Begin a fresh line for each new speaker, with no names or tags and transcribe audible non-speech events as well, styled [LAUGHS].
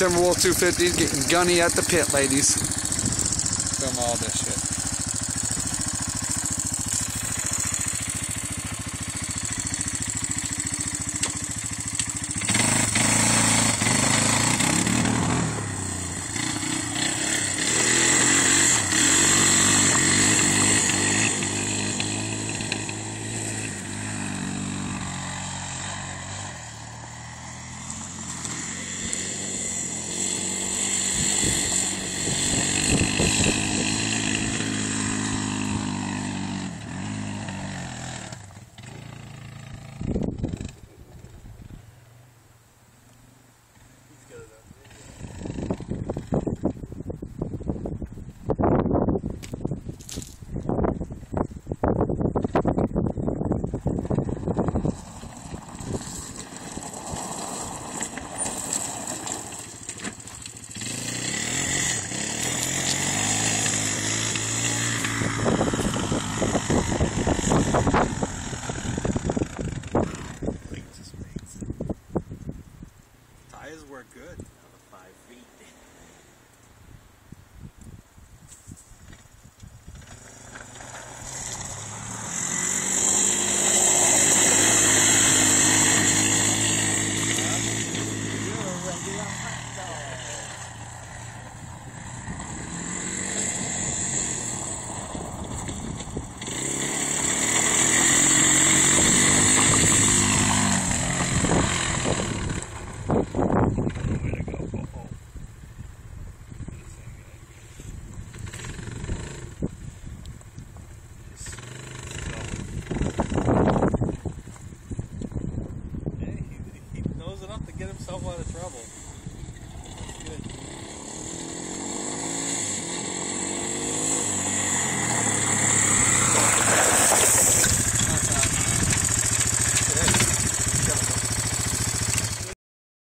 Timberwolf 250 getting gunny at the pit, ladies.
Film all this shit.
Tires work good.
Another five feet. [LAUGHS]
Enough to get himself out of trouble.